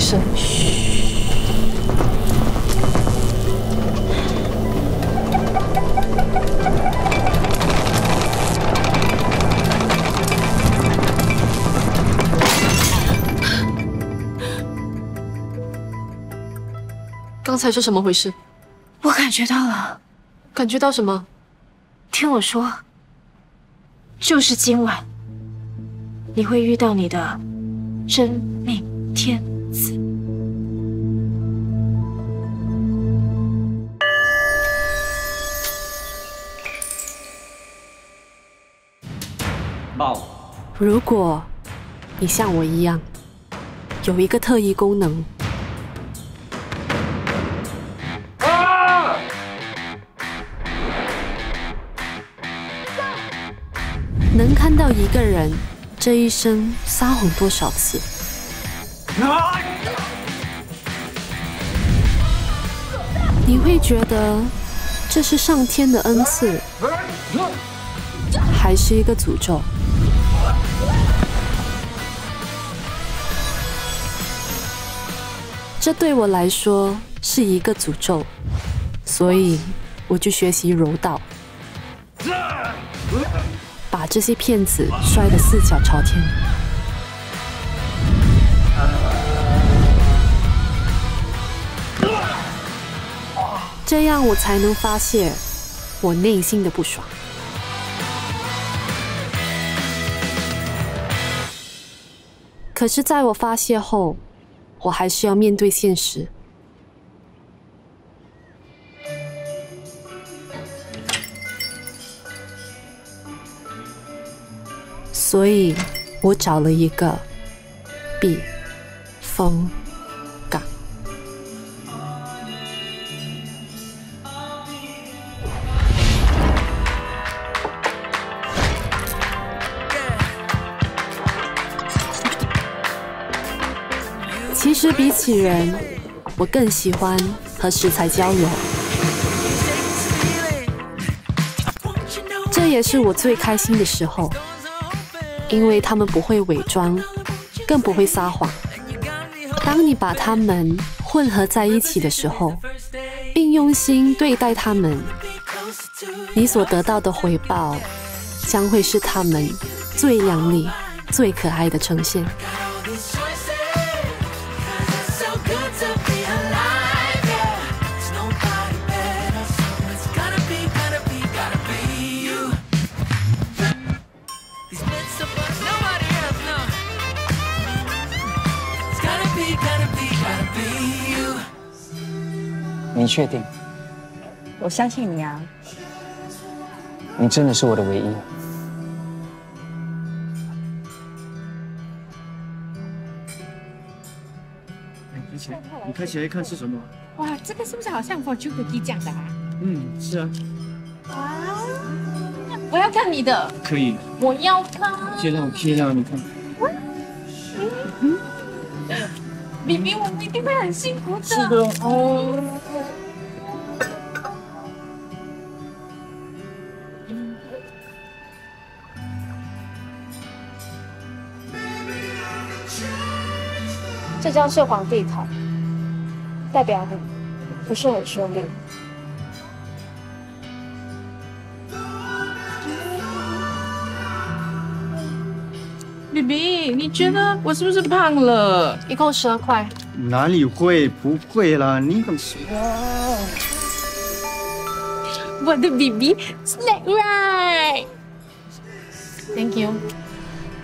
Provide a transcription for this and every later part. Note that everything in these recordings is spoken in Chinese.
事？刚才是什么回事？我感觉到了，感觉到什么？听我说，就是今晚，你会遇到你的真命天如果你像我一样，有一个特异功能，能看到一个人这一生撒谎多少次，你会觉得这是上天的恩赐，还是一个诅咒？这对我来说是一个诅咒，所以我就学习柔道，把这些骗子摔得四脚朝天。这样我才能发泄我内心的不爽。可是，在我发泄后，我还是要面对现实。所以，我找了一个避风比起人，我更喜欢和食材交流。这也是我最开心的时候，因为他们不会伪装，更不会撒谎。当你把他们混合在一起的时候，并用心对待他们，你所得到的回报，将会是他们最靓丽、最可爱的呈现。你确定？我相信你啊！你真的是我的唯一。之前你开起来看是什么？哇，这个是不是好像 fortune 样的啊？嗯，是啊，哇，我要看你的，可以。我要看。先让我贴让你看。嗯嗯。明明，我们一定会很幸福的。是的哦。这张是皇帝卡，代表你不是很顺利。比比，你觉得我是不是胖了？一共十二块。哪里会？不会啦，你很熟。我的 BB snack right。Thank you。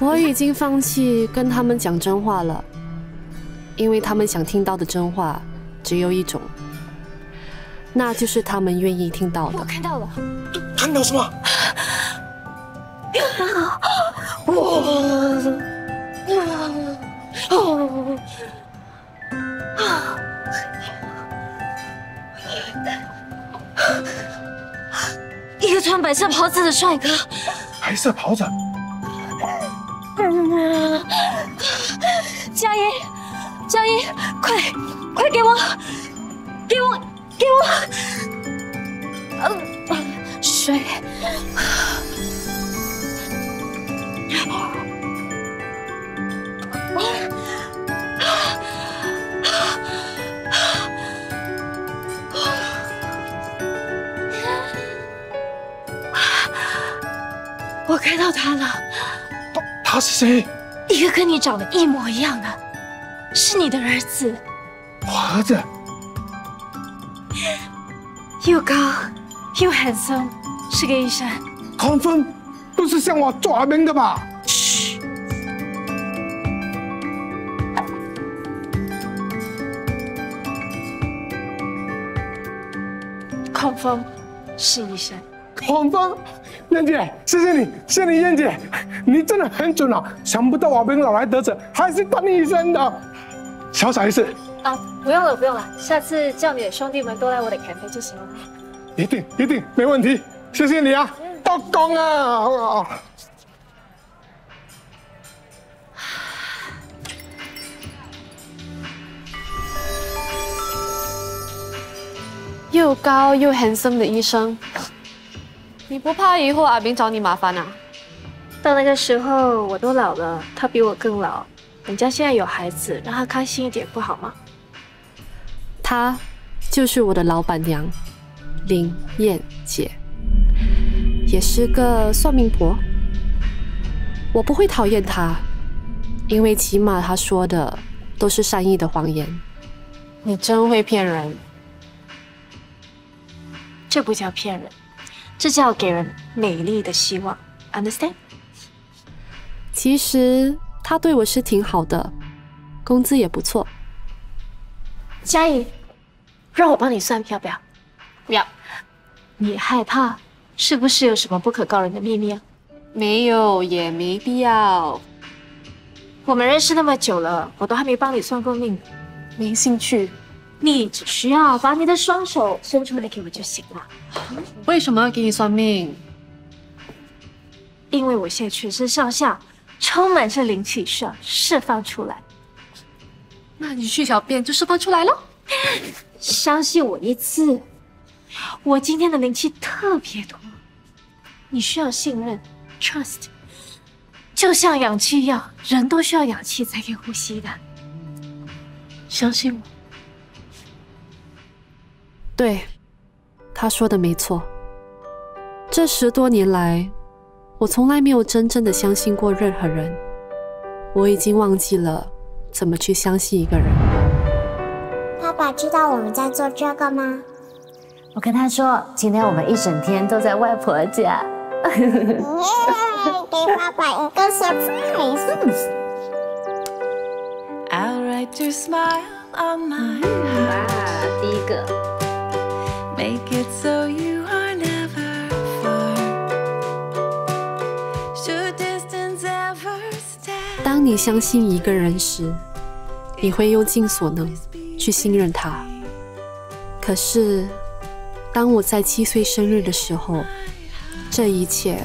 我已经放弃跟他们讲真话了，因为他们想听到的真话只有一种，那就是他们愿意听到的。我看到了，看到什么？哇！哦！一个穿白色袍子的帅哥。白色袍子。佳音，江一，快，快给我，给我，给我！呃，水。我看到他了，他是谁？一个跟你长得一模一样的。是你的儿子，我儿子。又高又 handsome，是个医生。康峰，不是向我抓名的吧？嘘。康峰是医生。康峰，燕姐，谢谢你，谢谢你，燕姐，你真的很准啊！想不到我们老来得子还是当医生的，小小一次。啊，不用了，不用了，下次叫你的兄弟们都来我的咖啡就行了。一定一定没问题，谢谢你啊，多功啊！又高又 handsome 的医生，你不怕以后阿明找你麻烦啊？到那个时候我都老了，他比我更老，人家现在有孩子，让他开心一点不好吗？她就是我的老板娘林燕姐，也是个算命婆。我不会讨厌她，因为起码她说的都是善意的谎言。你真会骗人。这不叫骗人，这叫给人美丽的希望，understand？其实他对我是挺好的，工资也不错。佳怡，让我帮你算要不要？不要。你害怕是不是有什么不可告人的秘密啊？没有，也没必要。我们认识那么久了，我都还没帮你算过命，没兴趣。你只需要把你的双手伸出来给我就行了。为什么要给你算命？因为我现在全身上下充满着灵气，需要释放出来。那你去小便就释放出来了。相信我一次，我今天的灵气特别多。你需要信任，trust，就像氧气一样，人都需要氧气才可以呼吸的。相信我。对，他说的没错。这十多年来，我从来没有真正的相信过任何人。我已经忘记了怎么去相信一个人。爸爸知道我们在做这个吗？我跟他说，今天我们一整天都在外婆家。耶！给爸爸一个 surprise。哇，第一个。当你相信一个人时，你会用尽所能去信任他。可是，当我在七岁生日的时候，这一切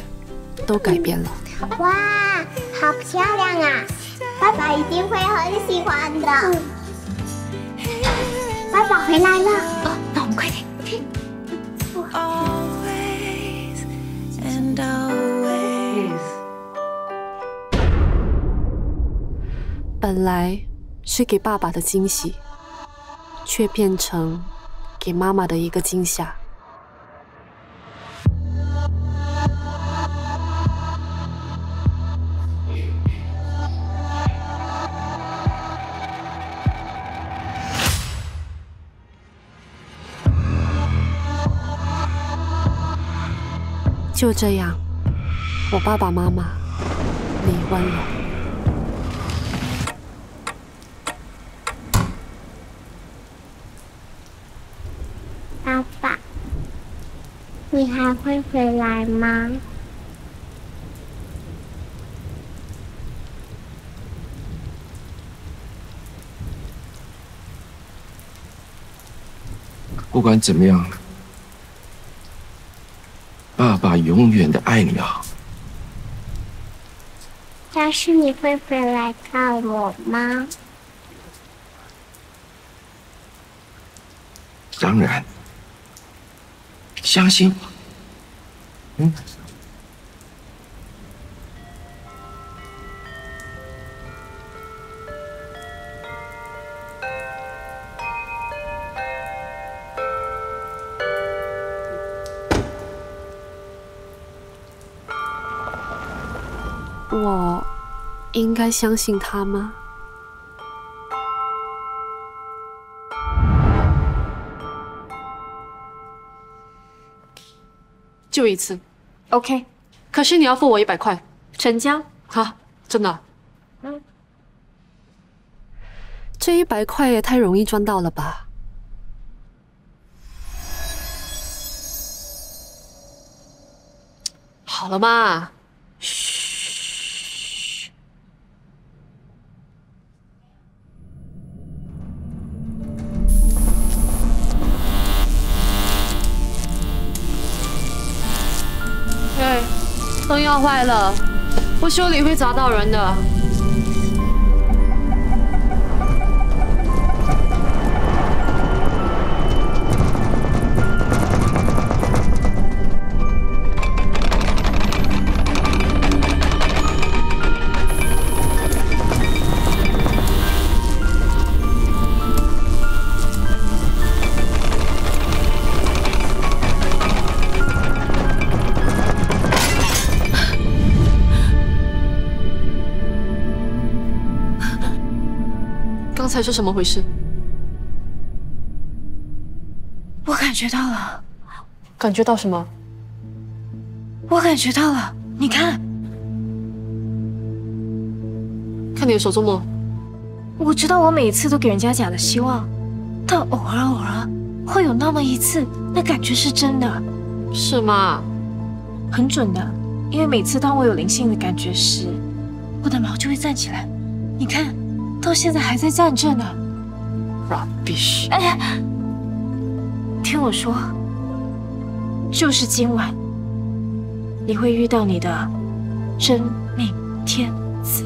都改变了。哇，好漂亮啊！爸爸一定会很喜欢的。爸爸回来了，哦，那我们快点。本来是给爸爸的惊喜，却变成给妈妈的一个惊吓。就这样，我爸爸妈妈离婚了。爸爸，你还会回来吗？不管怎么样。爸爸永远的爱你啊！但是你会回来看我吗？当然，相信我。嗯。我应该相信他吗？就一次，OK，可是你要付我一百块，成交。好，真的？嗯这一百块也太容易赚到了吧？好了嘛，灯要坏了，不修理会砸到人的。才是什么回事？我感觉到了，感觉到什么？我感觉到了。你看，看你的手这么……我知道我每次都给人家假的希望，但偶尔偶尔会有那么一次，那感觉是真的，是吗？很准的。因为每次当我有灵性的感觉时，我的毛就会站起来。你看到现在还在站着呢。rubbish！哎，听我说，就是今晚，你会遇到你的真命天子。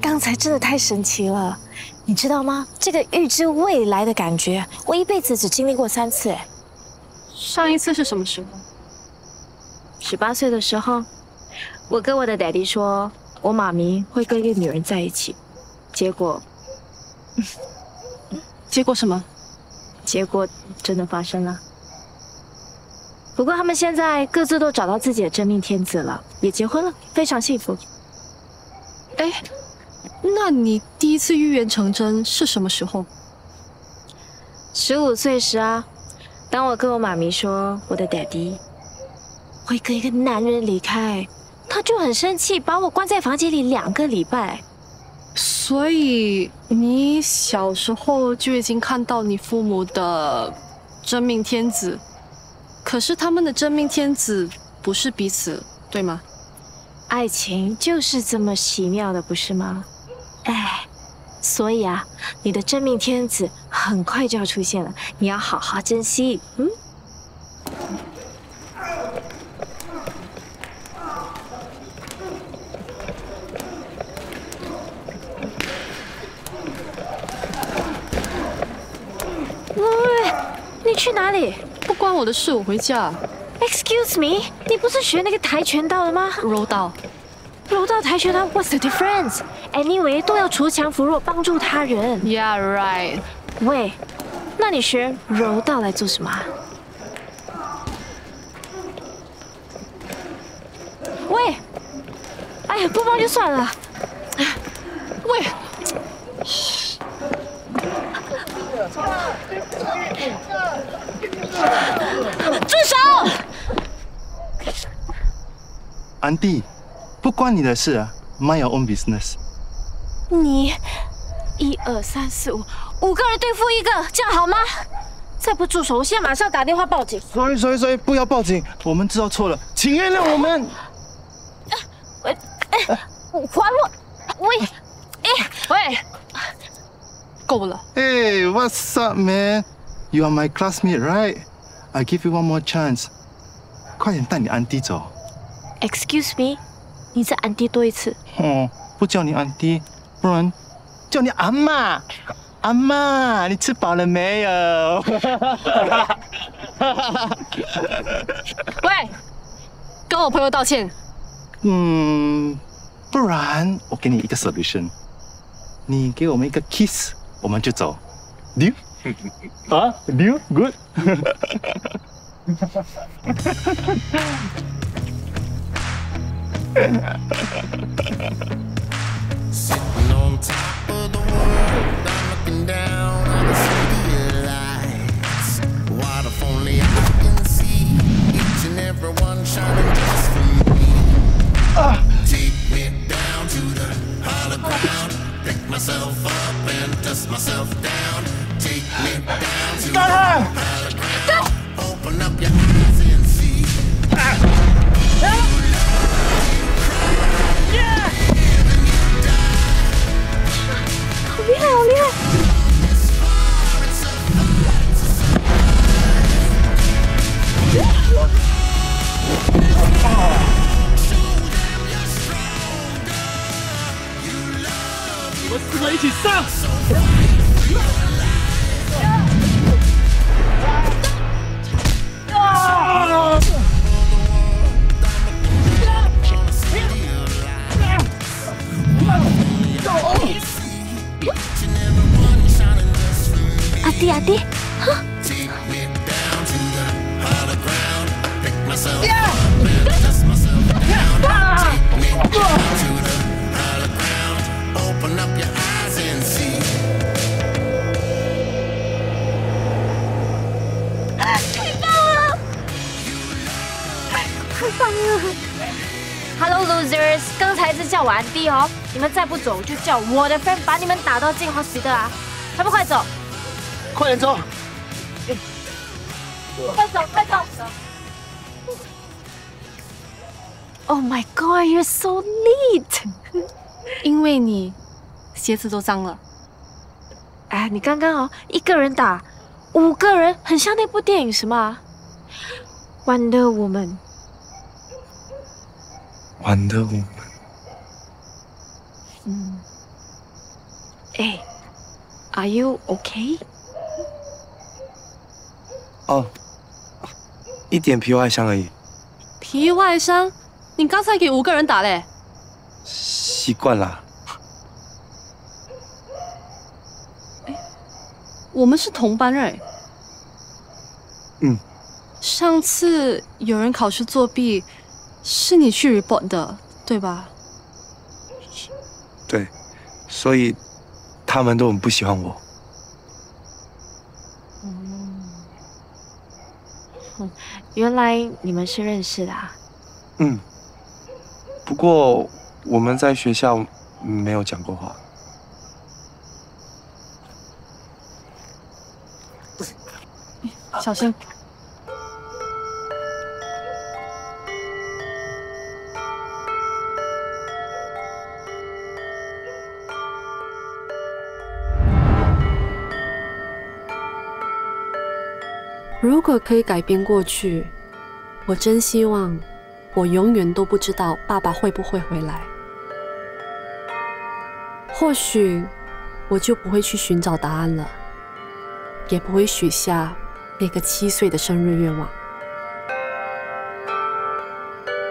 刚才真的太神奇了，你知道吗？这个预知未来的感觉，我一辈子只经历过三次。哎，上一次是什么时候？十八岁的时候，我跟我的 daddy 说，我妈咪会跟一个女人在一起，结果，结果什么？结果真的发生了。不过他们现在各自都找到自己的真命天子了，也结婚了，非常幸福。哎，那你第一次预言成真是什么时候？十五岁时啊，当我跟我妈咪说我的 daddy 会跟一个男人离开，他就很生气，把我关在房间里两个礼拜。所以你小时候就已经看到你父母的真命天子，可是他们的真命天子不是彼此，对吗？爱情就是这么奇妙的，不是吗？哎，所以啊，你的真命天子很快就要出现了，你要好好珍惜。嗯。喂喂喂，你去哪里不关我的事，我回家。？Excuse me，你不是学那个跆拳道的吗？柔道，柔道、跆拳道，What's the difference？Anyway，都要锄强扶弱，帮助他人。Yeah, right。喂，那你学柔道来做什么啊？喂，哎呀，不帮就算了。喂，住手！安迪，不关你的事啊，mind your own business。你一二三四五五个人对付一个，这样好吗？再不住手，我现在马上打电话报警。Sorry Sorry Sorry，不要报警，我们知道错了，请原谅我们。喂，哎，还我！喂，哎，喂，够了。Hey, what's up, man? You are my classmate, right? I give you one more chance. 快点带你安迪走。Excuse me，你再安迪多一次。哦，不叫你安迪，不然叫你阿妈。阿妈，你吃饱了没有？喂，跟我朋友道歉。嗯，不然我给你一个 solution。你给我们一个 kiss，我们就走。Deal？啊，deal？Good？Sitting on top of the world, I'm looking down on the city lights. What if only I can see each and every one shining 太棒了！Hello losers，刚才是叫我安迪哦，你们再不走就叫我的 friend 把你们打到进 hospital 啊！还不快走！快点走！快走，快走！Oh my god, you're so neat！因为你鞋子都脏了。哎，你刚刚哦，一个人打五个人，很像那部电影什么啊？Wonder Woman。Wonder Woman。嗯。哎，Are you okay？哦，一点皮外伤而已，皮外伤？你刚才给五个人打嘞？习惯啦。我们是同班哎。嗯。上次有人考试作弊，是你去 report 的，对吧？对，所以他们都很不喜欢我。原来你们是认识的啊？嗯，不过我们在学校没有讲过话。小心。如果可以改变过去，我真希望我永远都不知道爸爸会不会回来。或许我就不会去寻找答案了，也不会许下那个七岁的生日愿望。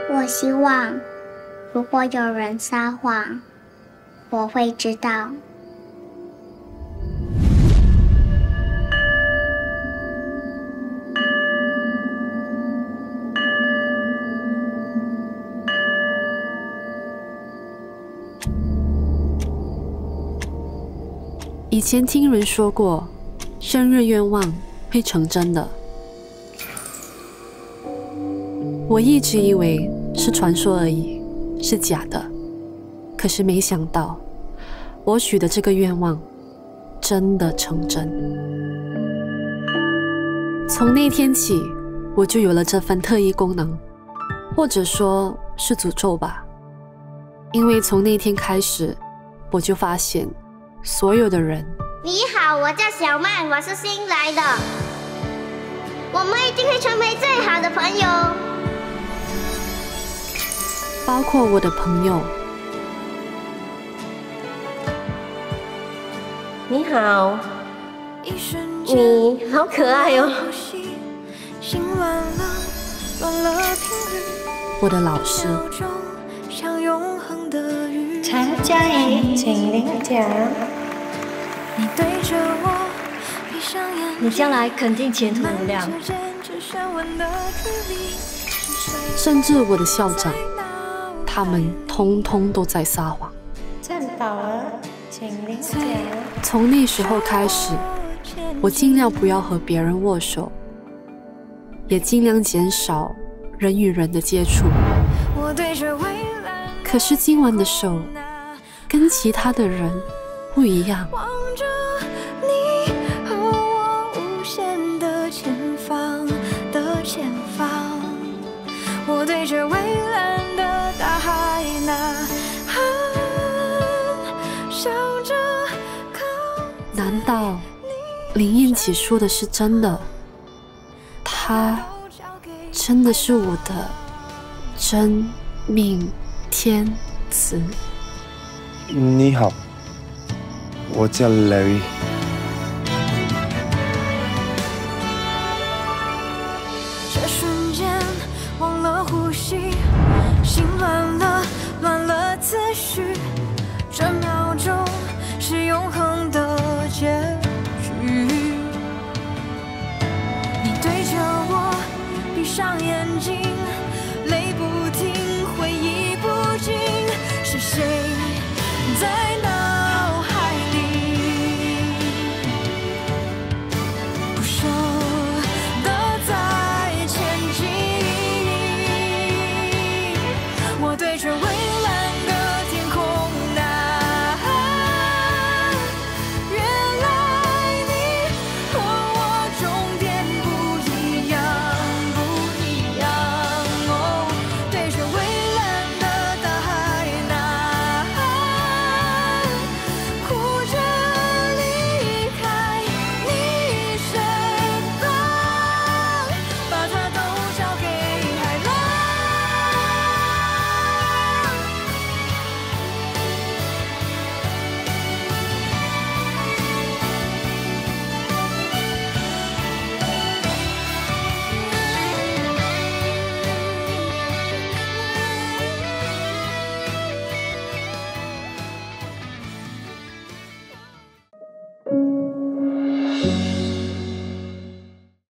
我希望，如果有人撒谎，我会知道。以前听人说过，生日愿望会成真的。我一直以为是传说而已，是假的。可是没想到，我许的这个愿望真的成真。从那天起，我就有了这份特异功能，或者说是诅咒吧。因为从那天开始，我就发现。所有的人，你好，我叫小曼，我是新来的。我们一定会成为最好的朋友，包括我的朋友。你好，你好可爱哦。我的老师。茶加盐，请领奖。你对着我闭上眼你将来肯定前途无量。甚至我的校长，他们通通都在撒谎。站饱了，请领奖。从那时候开始，我尽量不要和别人握手，也尽量减少人与人的接触。我对着未来可是今晚的手跟其他的人不一样，望着你和我无限的前方的前方，我对着蔚蓝的大海呐喊，笑着靠。难道林燕启说的是真的？他真的是我的真命天子？你好，我叫 Larry。